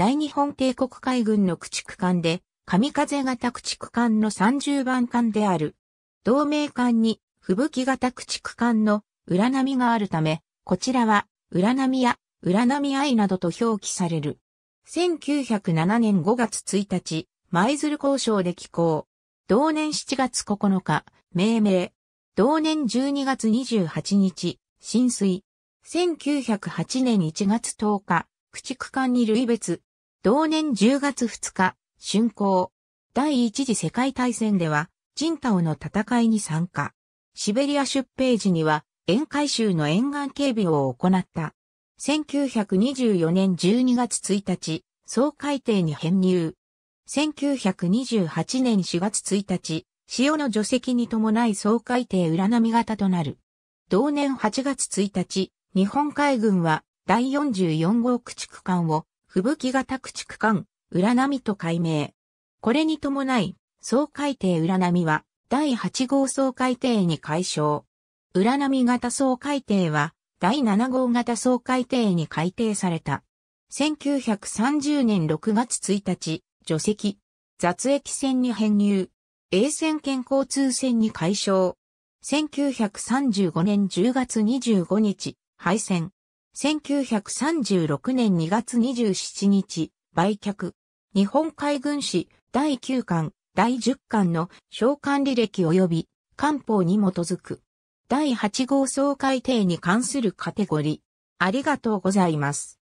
大日本帝国海軍の駆逐艦で、神風型駆逐艦の30番艦である。同盟艦に、吹雪型駆逐艦の裏波があるため、こちらは、裏波や、裏波愛などと表記される。1907年5月1日、舞鶴交渉で寄港。同年7月9日、命名。同年12月28日、浸水。1908年1月10日、駆逐艦に類別。同年10月2日、竣工。第一次世界大戦では、ジンタオの戦いに参加。シベリア出兵時には、沿海州の沿岸警備を行った。1924年12月1日、総海艇に編入。1928年4月1日、潮の除石に伴い総海艇裏波型となる。同年8月1日、日本海軍は第44号駆逐艦を吹雪型駆逐艦、裏波と改名。これに伴い、総海艇裏波は第8号総海艇に改称。裏波型総海艇は第7号型総海艇に改定された。1930年6月1日、除石、雑液船に編入。A 線圏交通船に改称。1935年10月25日、廃線。1936年2月27日、売却。日本海軍史第9巻、第10巻の召喚履歴及び官報に基づく。第8号総改定に関するカテゴリー。ありがとうございます。